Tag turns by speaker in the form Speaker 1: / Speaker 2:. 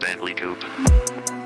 Speaker 1: Bentley Coupe.